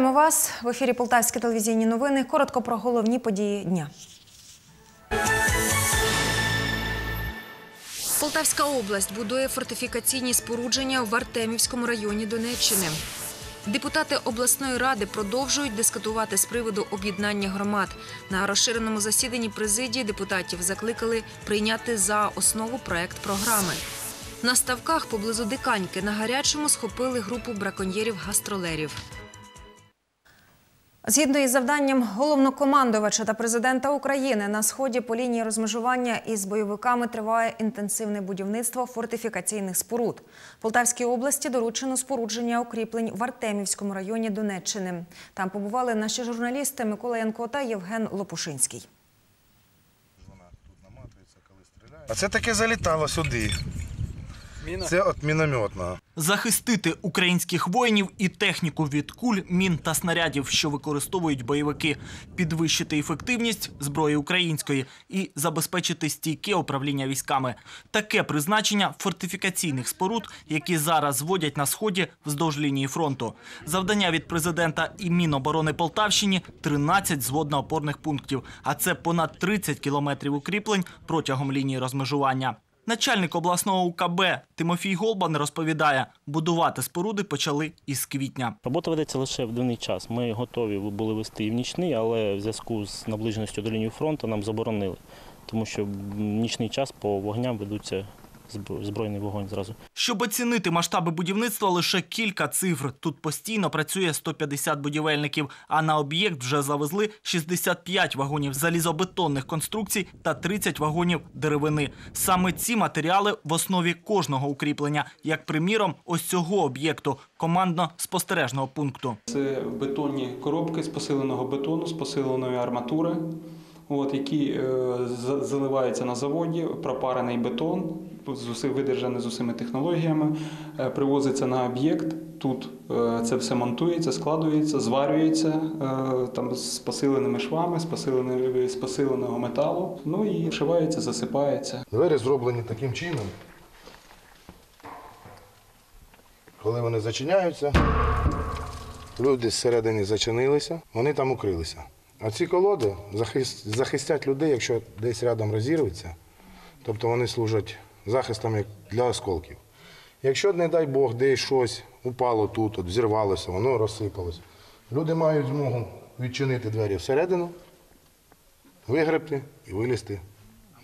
Вітаємо вас в ефірі Полтавські телевізійні новини. Коротко про головні події дня. Полтавська область будує фортифікаційні спорудження в Артемівському районі Донеччини. Депутати обласної ради продовжують дискутувати з приводу об'єднання громад. На розширеному засіданні президії депутатів закликали прийняти за основу проект програми. На ставках поблизу Диканьки на гарячому схопили групу браконьєрів-гастролерів. Згідно із завданням головнокомандувача та президента України на сході по лінії розмежування із бойовиками триває інтенсивне будівництво фортифікаційних споруд. Полтавській області доручено спорудження укріплень в Артемівському районі Донеччини. Там побували наші журналісти Микола Янко та Євген Лопушинський. А це таке залітало сюди. Це від мінометного. захистити українських воїнів і техніку від куль, мін та снарядів, що використовують бойовики, підвищити ефективність зброї української і забезпечити стійке управління військами. Таке призначення фортифікаційних споруд, які зараз зводять на сході вздовж лінії фронту. Завдання від президента і Міноборони Полтавщині 13 зводно-опорних пунктів, а це понад 30 кілометрів укріплень протягом лінії розмежування. Начальник обласного УКБ Тимофій Голбан розповідає, будувати споруди почали із квітня. Робота ведеться лише в денний час. Ми готові були вести і в нічний, але в зв'язку з наближеністю до лінії фронту нам заборонили, тому що в нічний час по вогням ведуться збройний вогонь зразу. Щоб оцінити масштаби будівництва, лише кілька цифр. Тут постійно працює 150 будівельників, а на об'єкт вже завезли 65 вагонів залізобетонних конструкцій та 30 вагонів деревини. Саме ці матеріали в основі кожного укріплення, як приміром, ось цього об'єкту командно-спостережного пункту. Це бетонні коробки з посиленого бетону, з посиленої арматури, от, які е, заливаються на заводі, пропарений бетон, видержаний з усіми технологіями, е, привозиться на об'єкт. Тут е, це все монтується, складується, зварюється там, з посиленими швами, з, посиленої- з посиленого металу. Ну і вшивається, засипається. Двері зроблені таким чином. Коли вони зачиняються, люди зсередини зачинилися, вони там укрилися. А ці колоди захистять людей, якщо десь рядом розірветься. Тобто вони служать захистом для осколків. Якщо, не дай Бог, десь щось упало тут, от, зірвалося, воно розсипалося. Люди мають змогу відчинити двері всередину, вигребти і вилізти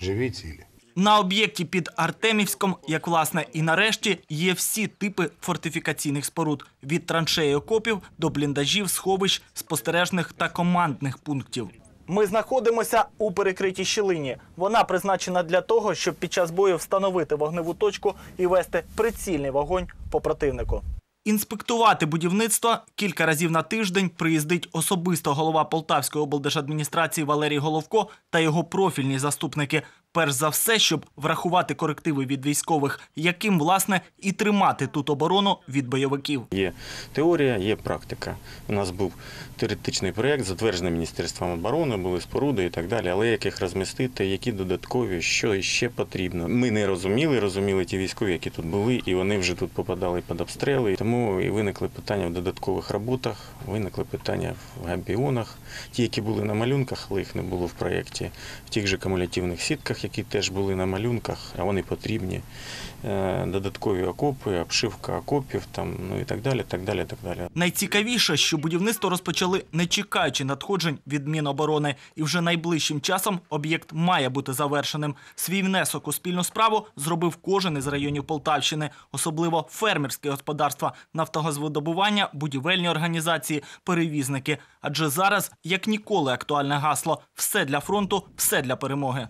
живі цілі. На об'єкті під Артемівськом, як власне і нарешті, є всі типи фортифікаційних споруд від траншеї окопів до бліндажів, сховищ, спостережних та командних пунктів. Ми знаходимося у перекритій щілині. Вона призначена для того, щоб під час бою встановити вогневу точку і вести прицільний вогонь по противнику. Інспектувати будівництво кілька разів на тиждень приїздить особисто голова Полтавської облдержадміністрації Валерій Головко та його профільні заступники. Перш за все, щоб врахувати корективи від військових, яким власне і тримати тут оборону від бойовиків. Є теорія, є практика. У нас був теоретичний проєкт, затверджений Міністерством оборони, були споруди і так далі. Але як їх розмістити, які додаткові, що ще потрібно. Ми не розуміли, розуміли ті військові, які тут були, і вони вже тут попадали під обстріли. Тому і виникли питання в додаткових роботах, виникли питання в габіонах, ті, які були на малюнках, але їх не було в проєкті, в тих же кумулятивних сітках, які теж були на малюнках, а вони потрібні. Е, Додаткові окопи, обшивка окопів, там, ну і так далі, так далі, так далі. Найцікавіше, що будівництво розпочали не чекаючи надходжень від Міноборони, і вже найближчим часом об'єкт має бути завершеним. Свій внесок у спільну справу зробив кожен із районів Полтавщини, особливо фермерські господарства, нафтогазвидобування, будівельні організації, перевізники. Адже зараз, як ніколи, актуальне гасло все для фронту, все для перемоги.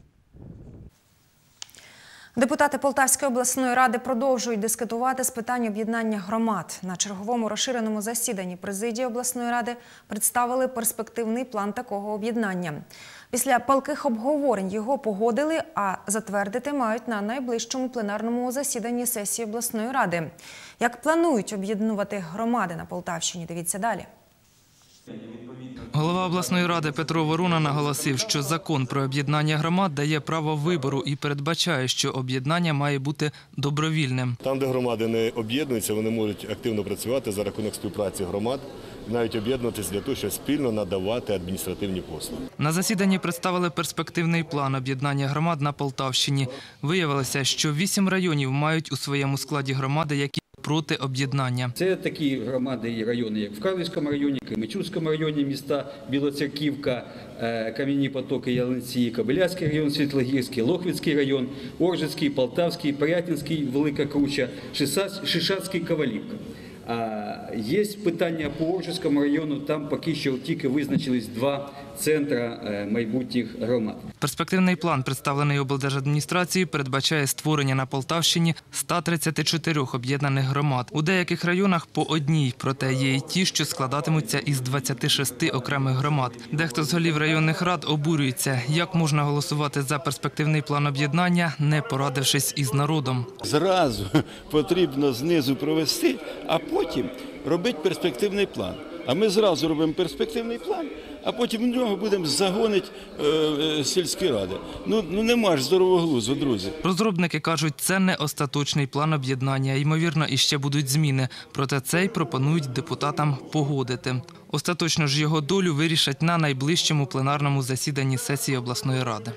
Депутати Полтавської обласної ради продовжують дискутувати з питань об'єднання громад. На черговому розширеному засіданні президії обласної ради представили перспективний план такого об'єднання. Після палких обговорень його погодили, а затвердити мають на найближчому пленарному засіданні сесії обласної ради. Як планують об'єднувати громади на Полтавщині? Дивіться далі. Голова обласної ради Петро Воруна наголосив, що закон про об'єднання громад дає право вибору і передбачає, що об'єднання має бути добровільним. Там, де громади не об'єднуються, вони можуть активно працювати за рахунок співпраці громад навіть об'єднуватися для того, щоб спільно надавати адміністративні послуги. На засіданні представили перспективний план об'єднання громад на Полтавщині. Виявилося, що вісім районів мають у своєму складі громади, які проти об'єднання. Це такі громади і райони, як в Карлівському районі, Кременчуцькому районі міста Білоцерківка, е, Кам'яні Потоки, Ялинці, Кобиляцький район, Світлогірський, Лохвицький район, Оржицький, Полтавський, Порятинський, Велика Круча, Шишацький, Ковалівка. Є питання по Оржицькому району, там поки що тільки визначились два центри е, майбутніх громад. Перспективний план, представлений облдержадміністрацією, передбачає створення на Полтавщині 134 об'єднаних громад. У деяких районах по одній, проте є й ті, що складатимуться із 26 окремих громад. Дехто з голів районних рад обурюється, як можна голосувати за перспективний план об'єднання, не порадившись із народом. Зразу потрібно знизу провести, а потім робити перспективний план. А ми зразу робимо перспективний план, а потім в нього будемо загонити е, е, сільські ради. Ну, ну нема ж здорового глузу, друзі. Розробники кажуть, це не остаточний план об'єднання. Ймовірно, іще будуть зміни. Проте цей пропонують депутатам погодити. Остаточно ж його долю вирішать на найближчому пленарному засіданні сесії обласної ради.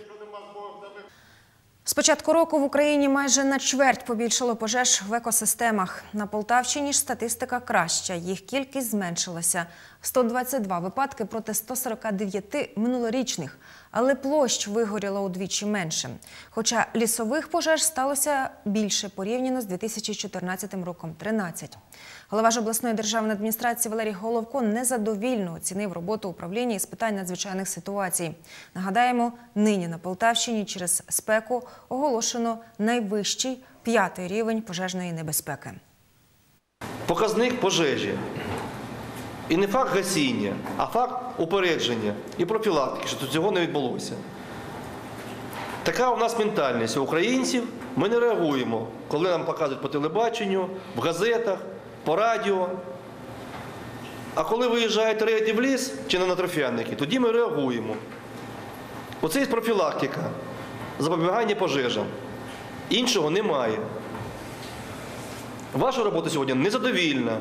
З початку року в Україні майже на чверть побільшало пожеж в екосистемах. На Полтавщині ж статистика краща. Їх кількість зменшилася. 122 випадки проти 149 минулорічних. Але площ вигоріла удвічі менше. Хоча лісових пожеж сталося більше порівняно з 2014 роком 13. Голова ж обласної державної адміністрації Валерій Головко незадовільно оцінив роботу управління із питань надзвичайних ситуацій. Нагадаємо, нині на Полтавщині через спеку оголошено найвищий п'ятий рівень пожежної небезпеки. Показник пожежі. І не факт гасіння, а факт упередження і профілактики, що цього не відбулося. Така у нас ментальність у українців. Ми не реагуємо, коли нам показують по телебаченню, в газетах, по радіо. А коли виїжджають рейди в ліс чи на натрофяники, тоді ми реагуємо. Оце є профілактика, запобігання пожежам. Іншого немає. Ваша робота сьогодні незадовільна.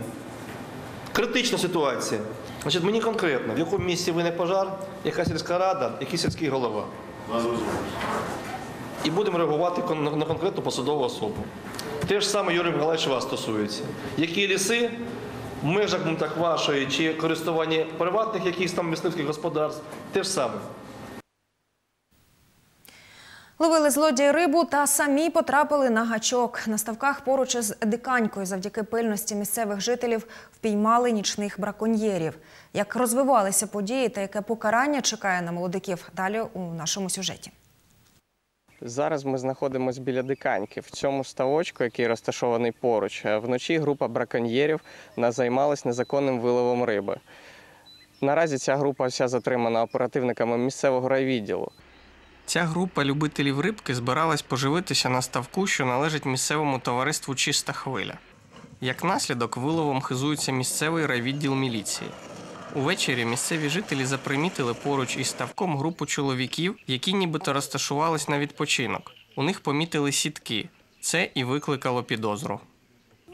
Критична ситуація. Значить, мені конкретно, в якому місці виник пожар, яка сільська рада, який сільський голова. І будемо реагувати на конкретну посадову особу. Те ж саме, Юрій Миколаївич, вас стосується. Які ліси в межах так, вашої чи користування приватних якихось там мисливських господарств, те ж саме. Ловили злодії рибу та самі потрапили на гачок. На ставках поруч із диканькою завдяки пильності місцевих жителів впіймали нічних браконьєрів. Як розвивалися події та яке покарання чекає на молодиків далі у нашому сюжеті. Зараз ми знаходимося біля диканьки. В цьому ставочку, який розташований поруч, е, вночі група браконьєрів займалась незаконним виловом риби. Наразі ця група вся затримана оперативниками місцевого райвідділу. Ця група любителів рибки збиралась поживитися на ставку, що належить місцевому товариству Чиста хвиля. Як наслідок, виловом хизується місцевий райвідділ міліції. Увечері місцеві жителі запримітили поруч із ставком групу чоловіків, які нібито розташувались на відпочинок. У них помітили сітки. Це і викликало підозру.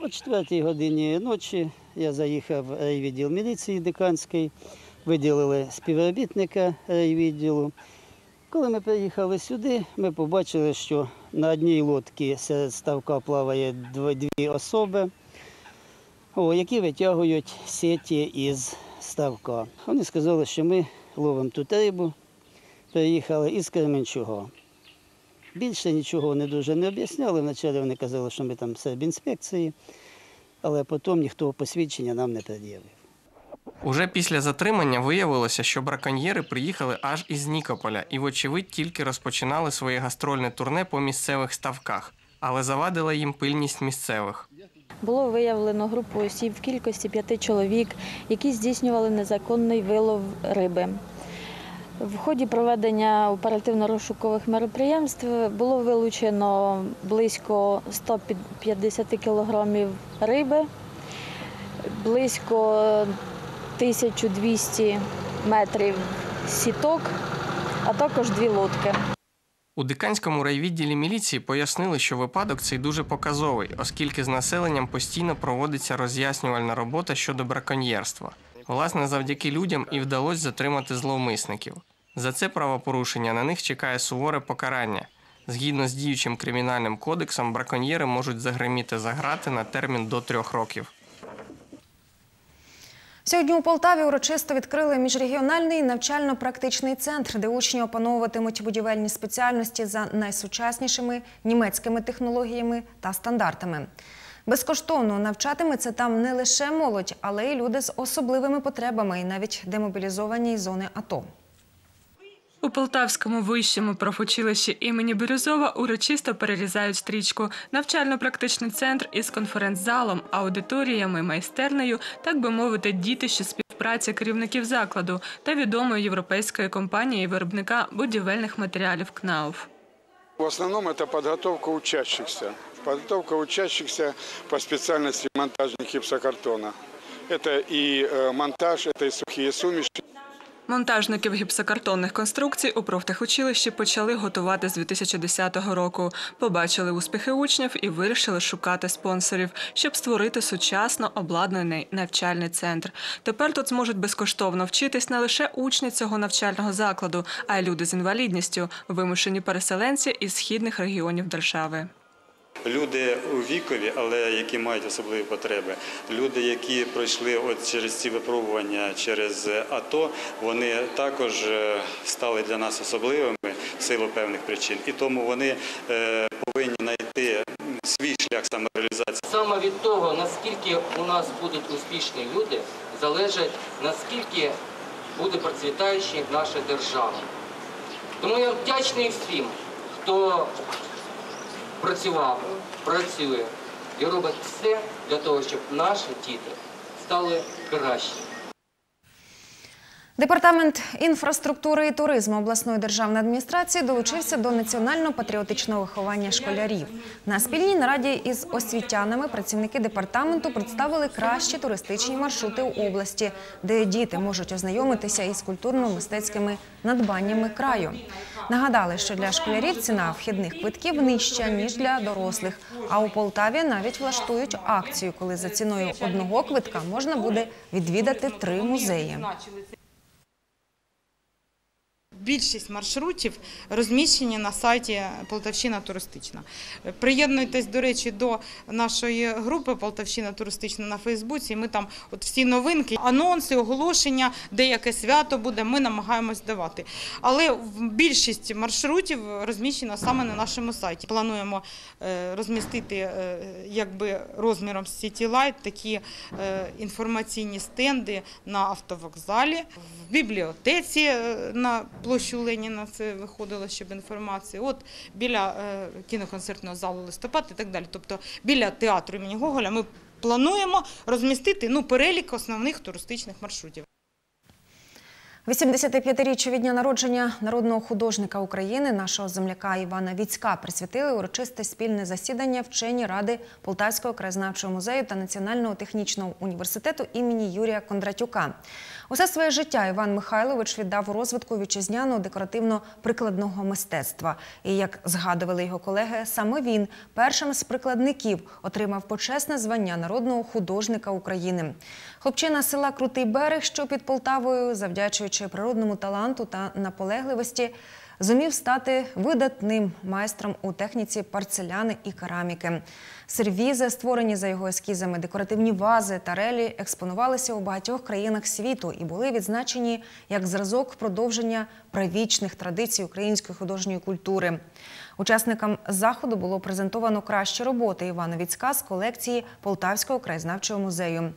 О 4 годині ночі я заїхав в райвідділ міліції Диканський, виділили співробітника райвідділу. Коли ми приїхали сюди, ми побачили, що на одній лодці серед ставка плаває дві особи, які витягують сеті із ставка. Вони сказали, що ми ловимо тут рибу, приїхали із Кременчуга. Більше нічого вони дуже не об'ясняли. Вначалі вони казали, що ми там сербінспекції, але потім ніхто посвідчення нам не пред'явив. Уже після затримання виявилося, що браконьєри приїхали аж із Нікополя і, вочевидь, тільки розпочинали своє гастрольне турне по місцевих ставках, але завадила їм пильність місцевих. Було виявлено групу осіб в кількості п'яти чоловік, які здійснювали незаконний вилов риби. В ході проведення оперативно-розшукових мероприємств було вилучено близько 150 кілограмів риби, близько 1200 метрів сіток, а також дві лодки. У Диканському райвідділі міліції пояснили, що випадок цей дуже показовий, оскільки з населенням постійно проводиться роз'яснювальна робота щодо браконьєрства. Власне, завдяки людям і вдалося затримати зловмисників. За це правопорушення на них чекає суворе покарання. Згідно з діючим кримінальним кодексом, браконьєри можуть загриміти за грати на термін до трьох років. Сьогодні у Полтаві урочисто відкрили міжрегіональний навчально-практичний центр, де учні опановуватимуть будівельні спеціальності за найсучаснішими німецькими технологіями та стандартами. Безкоштовно навчатиметься там не лише молодь, але й люди з особливими потребами і навіть демобілізовані зони АТО. У Полтавському вищому профучилищі імені Бірюзова урочисто перерізають стрічку. Навчально-практичний центр із конференц-залом, аудиторіями, майстернею, так би мовити, дітище співпраці керівників закладу та відомої європейської компанії виробника будівельних матеріалів КНАУФ. В основном это подготовка учащихся. Подготовка учащихся по специальности монтажник гипсокартона. Это и э, монтаж, это и сухие сумеши. Монтажників гіпсокартонних конструкцій у профтехучилищі почали готувати з 2010 року. Побачили успіхи учнів і вирішили шукати спонсорів, щоб створити сучасно обладнаний навчальний центр. Тепер тут зможуть безкоштовно вчитись не лише учні цього навчального закладу, а й люди з інвалідністю, вимушені переселенці із східних регіонів держави. Люди у вікові, але які мають особливі потреби. Люди, які пройшли от через ці випробування через АТО, вони також е, стали для нас особливими в силу певних причин, і тому вони е, повинні знайти свій шлях самореалізації. Саме від того, наскільки у нас будуть успішні люди, залежить наскільки буде процвітаюча наша держава. Тому я вдячний всім, хто працював, працює і робить все для того, щоб наші діти стали кращі. Департамент інфраструктури і туризму обласної державної адміністрації долучився до національно-патріотичного виховання школярів. На спільній нараді із освітянами працівники департаменту представили кращі туристичні маршрути у області, де діти можуть ознайомитися із культурно-мистецькими надбаннями краю. Нагадали, що для школярів ціна вхідних квитків нижча ніж для дорослих. А у Полтаві навіть влаштують акцію, коли за ціною одного квитка можна буде відвідати три музеї. Більшість маршрутів розміщені на сайті Полтавщина туристична. Приєднуйтесь, до речі, до нашої групи Полтавщина туристична на Фейсбуці. Ми там от всі новинки, анонси, оголошення, де яке свято буде. Ми намагаємось давати. Але більшість маршрутів розміщена саме на нашому сайті. Плануємо е, розмістити е, якби розміром City Light такі е, інформаційні стенди на автовокзалі, в бібліотеці на площу Леніна це виходило, щоб інформація. От біля е, кіноконцертного залу листопад і так далі. Тобто біля театру імені Гоголя ми плануємо розмістити ну, перелік основних туристичних маршрутів. 85-річчю від дня народження народного художника України, нашого земляка Івана Віцька, присвятили урочисте спільне засідання вчені ради Полтавського краєзнавчого музею та Національного технічного університету імені Юрія Кондратюка. Усе своє життя Іван Михайлович віддав розвитку вітчизняного декоративно-прикладного мистецтва. І як згадували його колеги, саме він першим з прикладників отримав почесне звання народного художника України. Хлопчина села Крутий берег, що під Полтавою, завдячуючи природному таланту та наполегливості, зумів стати видатним майстром у техніці парцеляни і кераміки. Сервізи, створені за його ескізами, декоративні вази та релі, експонувалися у багатьох країнах світу і були відзначені як зразок продовження правічних традицій української художньої культури. Учасникам заходу було презентовано кращі роботи Івана Віцька з колекції Полтавського краєзнавчого музею.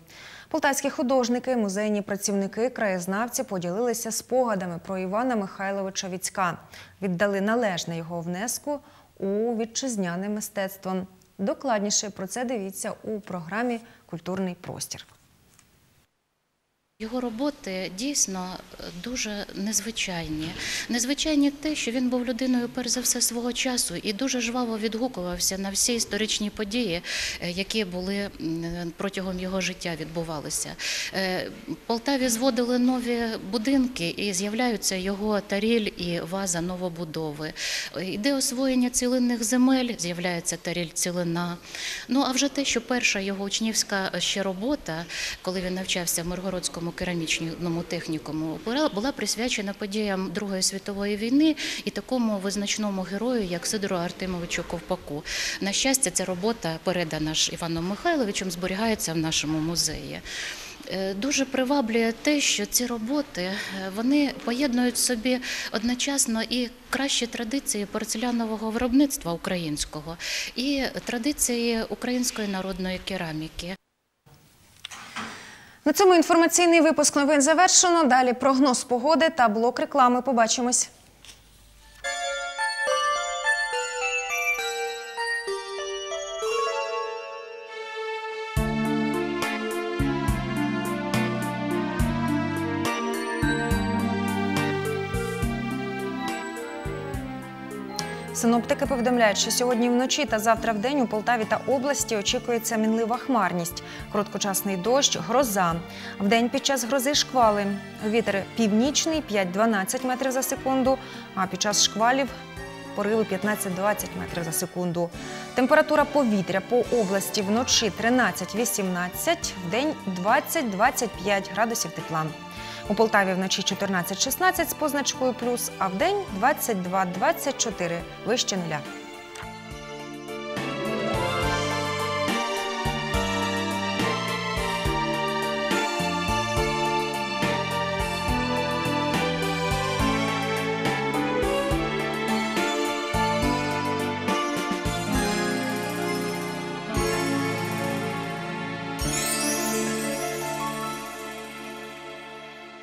Полтавські художники, музейні працівники, краєзнавці поділилися спогадами про Івана Михайловича Віцька, віддали належне його внеску у вітчизняне мистецтво. Докладніше про це дивіться у програмі Культурний простір. Його роботи дійсно дуже незвичайні. Незвичайні те, що він був людиною, перш за все, свого часу і дуже жваво відгукувався на всі історичні події, е, які були протягом його життя відбувалися. Е, Полтаві зводили нові будинки і з'являються його таріль і ваза новобудови. Е, Йде освоєння цілинних земель, з'являється таріль цілина. Ну а вже те, що перша його учнівська ще робота, коли він навчався в Миргородському Київському керамічному технікуму була- присвячена подіям Другої світової війни і такому визначному герою, як Сидору Артемовичу Ковпаку. На щастя, ця робота передана ж Іваном Михайловичем, зберігається в нашому музеї. Е, Дуже приваблює те, що ці роботи е, вони поєднують собі одночасно і кращі традиції порцелянового виробництва українського, і традиції української народної кераміки. На цьому інформаційний випуск новин завершено. Далі прогноз погоди та блок реклами. Побачимось. Синоптики повідомляють, що сьогодні вночі та завтра в день у Полтаві та області очікується мінлива хмарність, короткочасний дощ, гроза. В день під час грози шквали. Вітер північний 5-12 метрів за секунду, а під час шквалів пориви 15-20 метрів за секунду. Температура повітря по області вночі 13-18, в день 20-25 градусів тепла. У Полтаві вночі 14-16 з позначкою плюс, а в день 22-24 вище нуля.